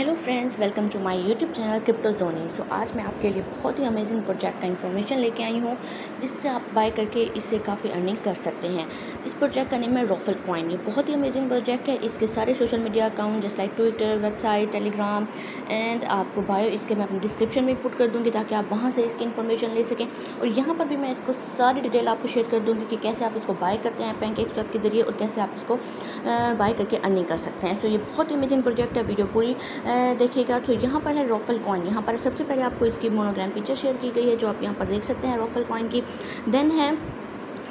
Hello friends, welcome to my YouTube channel crypto Johnny. So आज मैं आपके लिए बहुत ही अमेजिंग प्रोजेक्ट का इन्फॉर्मेशन लेके आई हूँ, जिससे आप बाय करके इससे काफ़ी अर्निंग कर सकते हैं। इस प्रोजेक्ट का नेम है रोफल कॉइन ये बहुत ही अमेजिंग प्रोजेक्ट है। इसके सारे सोशल मीडिया अकाउंट जैसे like Twitter website Telegram and आपको बायो इसके मैं अपने डिस्क्रिप्शन में पुट कर दूँगी, ताकि आप वहाँ से इसकी इन्फॉर्मेशन ले सकें। और यहाँ पर भी मैं इसको सारी डिटेल आपको शेयर कर दूँगी कि कैसे आप इसको बाय करते हैं बैंक एक के ज़रिए और कैसे आप इसको बाय करके अर्निंग कर सकते हैं। सो ये बहुत ही अमेजिंग प्रोजेक्ट है। वीडियो पूरी देखिएगा तो यहाँ पर है रोफल कॉइन यहाँ पर सबसे पहले आपको इसकी मोनोग्राम पिक्चर शेयर की गई है, जो आप यहाँ पर देख सकते हैं रोफल कॉइन की। देन है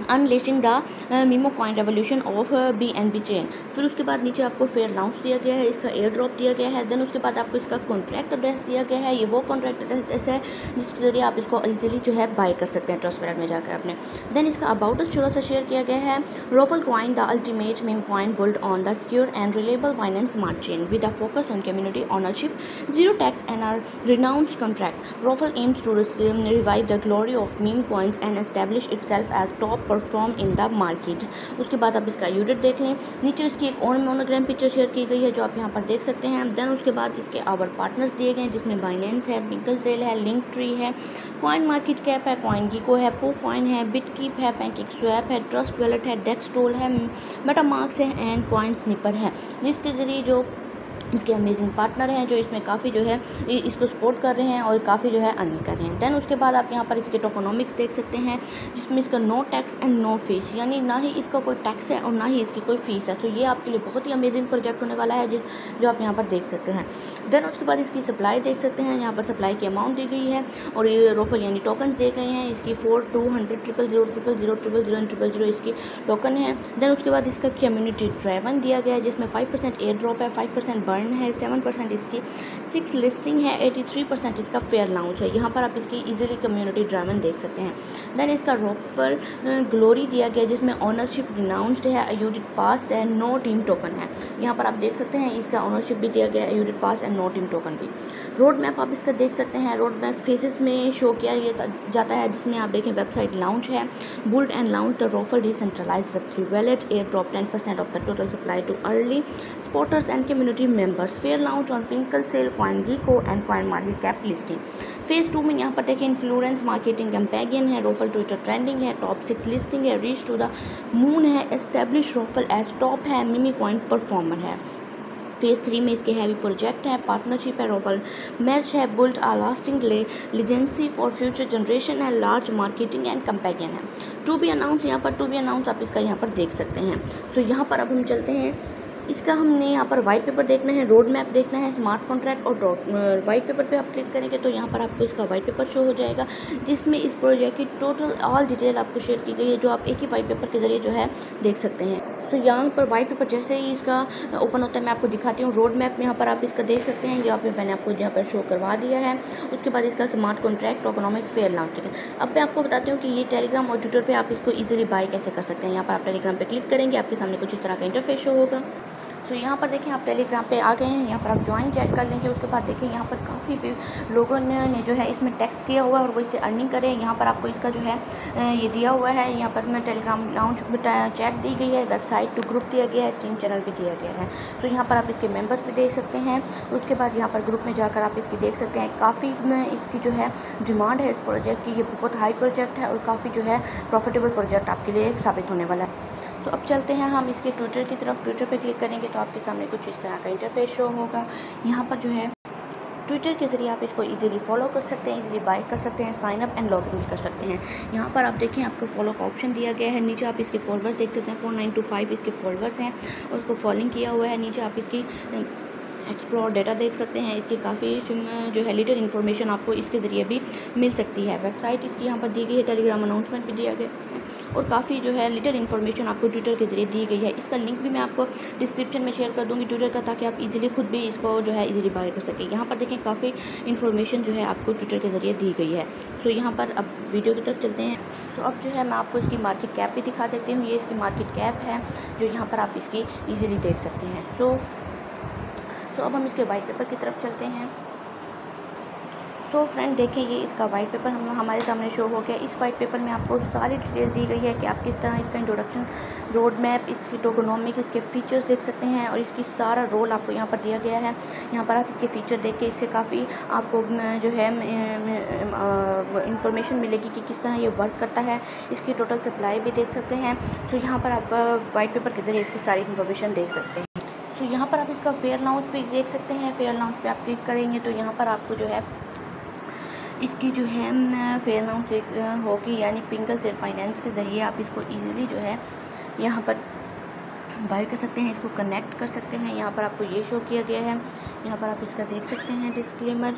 unleashing the meme coin revolution of B N B chain फिर उसके बाद नीचे आपको फेयर लाउंस दिया गया है, इसका एयर ड्रॉप दिया गया है देन उसके बाद आपको इसका कॉन्ट्रैक्ट एड्रेस दिया गया है, ये वो कॉन्ट्रैक्ट एड्रेस है, जिसके ज़रिए आप इसको ईजिली जो है बाय कर सकते हैं ट्रस्ट में जाकर अपने देन इसका अबाउट थोड़ा सा शेयर किया गया है Rofl coin the ultimate meme coin built on the secure and reliable finance smart chain with the focus on community ownership zero tax and are renounce contract Rofl aims to revive the glory of meme coins and establish itself as top perform in the market उसके बाद आप इसका unit देख लें। नीचे उसकी एक और मोनोग्राम पिक्चर शेयर की गई है, जो आप यहाँ पर देख सकते हैं। देन उसके बाद इसके आवर पार्टनर्स दिए गए हैं, जिसमें बाइनेंस है बिकल सेल है लिंक ट्री है कॉइन मार्केट कैप है कॉइन गीको है पो कॉइन है बिट कीप है बैंक एक स्वैप है ट्रस्ट वैलेट है डेक्सटोल है मेटा मार्क्स है एंड कॉइन स्निपर है। जिसके ज़रिए जो इसके अमेजिंग पार्टनर हैं, जो इसमें काफ़ी जो है इसको सपोर्ट कर रहे हैं और काफ़ी जो है अर्निंग कर रहे हैं। देन उसके बाद आप यहाँ पर इसके टोकोनॉमिक्स देख सकते हैं, जिसमें इसका no tax and no fees यानी ना ही इसका कोई टैक्स है और ना ही इसकी कोई फ़ीस है। तो ये आपके लिए बहुत ही अमेजिंग प्रोजेक्ट होने वाला है जो जो आप यहाँ पर देख सकते हैं। देन उसके बाद इसकी सप्लाई देख सकते हैं, यहाँ पर सप्लाई की अमाउंट दी गई है और ये रोफल यानी टोकन दिए गए हैं। इसकी four two hundred triple zero triple zero triple zero triple zero इसकी टोकन है। देन उसके बाद इसका कम्युनिटी ड्राइवन दिया गया है, जिसमें फाइव परसेंट एयर ड्रॉप है फाइव परसेंट बर्न है सेवन परसेंट इसकी सिक्स लिस्टिंग है एटी थ्री परसेंट इसका फेयर लाउंच है। यहाँ पर आप इसकी इजीली कम्युनिटी ड्राइवन देख सकते हैं। देन इसका रोफर ग्लोरी दिया गया जिसमें ऑनरशिप रिनाउंसड है audit pass and no team token है। यहाँ पर आप देख सकते हैं, इसका ऑनरशिप भी दिया गया है audit pass and no team token भी। रोड मैप आप इसका देख सकते हैं रोड मैप फेजेस में शो किया जाता है, जिसमें आप देखें वेबसाइट लाउंच है। Build and launch the Rofl decentralise web three wallet airdrop ten percent of the total supply to early supporters and community members fair launch on PinkSale CoinGecko and CoinMarketCap listing phase two में यहाँ पर देखें influence marketing campaign है रोफल Twitter trending है top six listing है reach to the moon है establish रोफल as top है meme coin performer है। फ़ेज़ थ्री में इसके हैवी प्रोजेक्ट है पार्टनरशिप है रोवल मैच है बुल्ट आ लास्टिंग ले लिजेंसी फॉर फ्यूचर जनरेशन है लार्ज मार्केटिंग एंड कंपेनियन है। टू बी अनाउंस यहाँ पर टू बी अनाउंस आप इसका यहाँ पर देख सकते हैं। सो so, यहाँ पर अब हम चलते हैं इसका हमने यहाँ पर वाइट पेपर देखना है रोड मैप देखना है स्मार्ट कॉन्ट्रैक्ट और वाइट पेपर पे आप क्लिक करेंगे तो यहाँ पर आपको इसका वाइट पेपर शो हो जाएगा जिसमें इस प्रोजेक्ट की टोटल ऑल डिटेल आपको शेयर की गई है जो आप एक ही वाइट पेपर के ज़रिए जो है देख सकते हैं। सो so, यहाँ पर वाइट पेपर जैसे ही इसका ओपन होता है मैं आपको दिखाती हूँ रोड मैप यहाँ पर आप इसका देख सकते हैं यहाँ पर मैंने आपको यहाँ पर शो करवा दिया है उसके बाद इसका smart contract economics fair launch ठीक है। अब मैं आपको बताती हूँ कि ये टेलीग्राम और ट्विटर पर आप इसको ईजिली बाय कैसे कर सकते हैं यहाँ पर आप टेलीग्राम पर क्लिक करेंगे आपके सामने कुछ इस तरह का इंटरफेस शो होगा। सो यहाँ पर देखें आप टेलीग्राम पे आ गए हैं यहाँ पर आप ज्वाइन चैट कर लेंगे। उसके बाद देखें यहाँ पर काफ़ी लोगों ने, ने जो है इसमें टेक्स्ट किया हुआ है और वो इससे अर्निंग करें। यहाँ पर आपको इसका जो है ये दिया हुआ है। यहाँ पर मैं टेलीग्राम लाउंज चैट दी गई है वेबसाइट टू ग्रुप दिया गया है टीम चैनल भी दिया गया है। सो यहाँ पर आप इसके मेंबर्स भी देख सकते हैं। उसके बाद यहाँ पर ग्रुप में जाकर आप इसकी देख सकते हैं। काफ़ी इसकी जो है डिमांड है इस प्रोजेक्ट की। ये बहुत हाई प्रोजेक्ट है और काफ़ी जो है प्रॉफिटेबल प्रोजेक्ट आपके लिए साबित होने वाला है। तो अब चलते हैं हम इसके ट्विटर की तरफ़। ट्विटर पर क्लिक करेंगे तो आपके सामने कुछ इस तरह का इंटरफेस शो होगा। यहाँ पर जो है, ट्विटर के ज़रिए आप इसको इजीली फॉलो कर सकते हैं इजीली बाय कर सकते हैं साइन अप एंड लॉगिन भी कर सकते हैं। यहाँ पर आप देखें आपको फॉलो का ऑप्शन दिया गया है। नीचे आप इसके फॉलोअर्स देख सकते हैं फोर नाइन टू फाइव इसके फॉलोअर्स हैं। उसको फॉलोइंग किया हुआ है। नीचे आप इसकी एक्सप्लोर डेटा देख सकते हैं। इसकी काफ़ी जो है लिटर इन्फॉर्मेशन आपको इसके ज़रिए भी मिल सकती है। वेबसाइट इसकी यहाँ पर दी गई है टेलीग्राम अनाउंसमेंट भी दिया गया है। और काफ़ी जो है लिटर इन्फॉर्मेशन आपको ट्विटर के ज़रिए दी गई है। इसका लिंक भी मैं आपको डिस्क्रिप्शन में शेयर कर दूँगी ट्विटर का, ताकि आप इजीली खुद भी इसको जो है इजीली बाय कर सकें। यहाँ पर देखें, काफ़ी इन्फॉर्मेशन जो है, आपको ट्विटर के ज़रिए दी गई है। सो यहाँ पर अब वीडियो की तरफ़ चलते हैं। सो अब जो है, मैं आपको इसकी मार्केट कैप भी दिखा देती हूँ। ये इसकी मार्केट कैप है, जो यहाँ पर आप इसकी ईजिली देख सकते हैं। सो सो अब हम इसके वाइट पेपर की तरफ़ चलते हैं। सो फ्रेंड देखें ये इसका वाइट पेपर हम हमारे सामने शो हो गया। इस वाइट पेपर में आपको सारी डिटेल दी गई है कि आप किस तरह इसका इंट्रोडक्शन रोड मैप इसकी टोकोनॉमिक इसके फ़ीचर्स देख सकते हैं और इसकी सारा रोल आपको यहाँ पर दिया गया है। यहाँ पर आप इसके फ़ीचर देख के इससे काफ़ी आपको जो है इंफॉर्मेशन मिलेगी कि किस तरह ये वर्क करता है। इसकी टोटल सप्लाई भी देख सकते हैं। सो यहाँ पर आप वाइट पेपर के ज़रिए इसकी सारी इन्फॉर्मेशन देख सकते हैं। सो यहाँ पर आप इसका फेयर लाउंज पे देख सकते हैं। फेयर लाउंज पे आप क्लिक करेंगे तो यहाँ पर आपको जो है, इसकी जो है फेयर लाउंज होगी। यानी पिंगल से फाइनेंस के ज़रिए आप इसको ईज़िली जो है, यहाँ पर बाय कर सकते हैं, इसको कनेक्ट कर सकते हैं। यहाँ पर आपको ये शो किया गया है। यहाँ पर आप इसका देख सकते हैं डिस्क्लेमर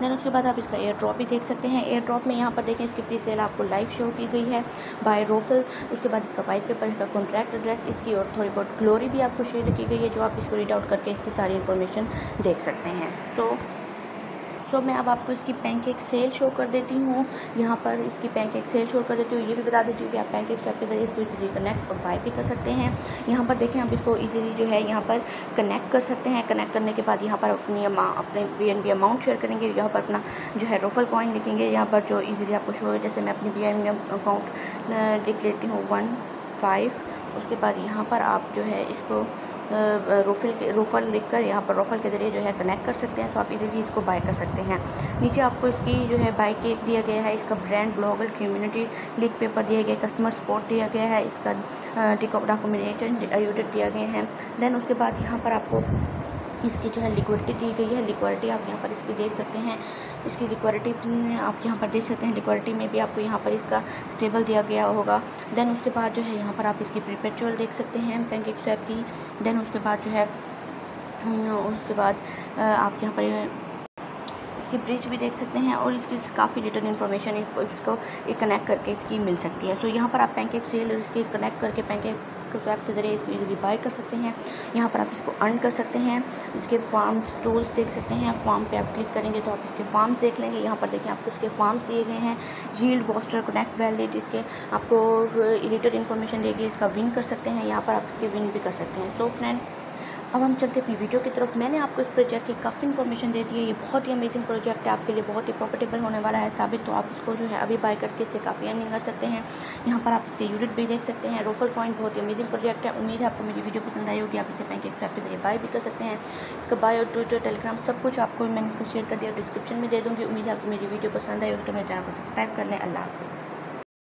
देन उसके बाद आप इसका एयर ड्रॉप भी देख सकते हैं। एयर ड्रॉप में यहाँ पर देखें, इसकी प्री सेल आपको लाइव शो की गई है बाय रोफल उसके बाद इसका वाइट पेपर इसका कॉन्ट्रैक्ट एड्रेस इसकी और थोड़ी बहुत ग्लोरी भी आपको शेयर की गई है, जो आप इसको रीड आउट करके इसकी सारी इन्फॉर्मेशन देख सकते हैं। तो सो मैं अब आपको इसकी पैनकेक सेल शो कर देती हूँ। यहाँ पर इसकी पैनकेक सेल शो कर देती हूँ। ये भी बता देती हूँ कि आप पैनकेक स्वैप के ज़रिए इसको इजीली कनेक्ट और बाय भी कर सकते हैं। यहाँ पर देखें आप इसको इजीली जो है यहाँ पर कनेक्ट कर सकते हैं। कनेक्ट करने के बाद यहाँ पर अपनी अपने B N B amount share करेंगे। यहाँ पर अपना जो है रोफल कॉइन लिखेंगे। यहाँ पर जो ईजिली आपको शो है, जैसे मैं अपनी बी एन बी अकाउंट लिख लेती हूँ वन फाइव उसके बाद यहाँ पर आप जो है इसको रोफल रोफल लिख कर यहाँ पर रोफल के ज़रिए जो है कनेक्ट कर सकते हैं तो आप इजीली इसको बाय कर सकते हैं। नीचे आपको इसकी जो है बाइक केक दिया गया है, इसका ब्रांड ब्लॉगर कम्युनिटी लिक पेपर दिया गया कस्टमर सपोर्ट दिया गया है, इसका डॉक्यूमेंटेशन एडिटेड दिया गया है। दैन उसके बाद यहाँ पर आपको इसकी जो है लिक्विडिटी दी गई है। लिक्विडिटी आप यहाँ पर इसकी देख सकते हैं। इसकी लिक्विडिटी आप यहाँ पर देख सकते हैं। लिक्विडिटी में भी आपको यहाँ पर इसका स्टेबल दिया गया होगा। देन उसके बाद जो है यहाँ पर आप इसकी प्रीपेचुअल देख सकते हैं बैंक एक स्वैप की। देन उसके बाद जो है उसके बाद आप यहाँ पर इसकी ब्रिज भी देख सकते हैं और इसकी काफ़ी डिटेल इन्फॉर्मेशन इसको कनेक्ट करके इसकी मिल सकती है। सो यहाँ पर आप पैंकेक सेल और इसके कनेक्ट करके पैंकेक ऐप के ज़रिए इसको ईजिली बाई कर सकते हैं। यहाँ पर आप इसको अर्न कर सकते हैं। इसके फॉर्म टूल्स देख सकते हैं। फॉर्म पे आप क्लिक करेंगे तो आप इसके फॉर्म देख लेंगे। यहाँ पर देखें आपको इसके फॉर्म्स दिए गए हैं। जील्ड बॉस्टर कनेक्ट वैलिड इसके आपको रिलेटेड इन्फॉर्मेशन देगी। इसका विन कर सकते हैं। यहाँ पर आप इसके विन भी कर सकते हैं। तो फ्रेंड अब हम चलते अपनी वीडियो की तरफ़। मैंने आपको इस प्रोजेक्ट की काफ़ी इन्फॉर्मेशन दे दी है। ये बहुत ही अमेजिंग प्रोजेक्ट है। आपके लिए बहुत ही प्रॉफिटेबल होने वाला है, साबित। तो आप इसको जो है अभी बाय करके इससे काफ़ी अर्निंग कर सकते हैं। यहाँ पर आप इसके यूनिट भी देख सकते हैं। रोफल पॉइंट बहुत ही अमेजिंग प्रोजेक्ट है। उम्मीद है आपको मेरी वीडियो पसंद आई होगी। आप इसे बैंक एक के ज़रिए बाय भी कर सकते हैं। इसका बायो ट्विटर टेलीग्राम सब कुछ आपको मैंने इसका शेयर कर दिया डिस्क्रिप्शन में दे दूँगी। उम्मीद है आपको मेरी वीडियो पसंद आई होगी। तो मेरे चैनल को सब्सक्राइब कर लें। अल्लाह हाफ़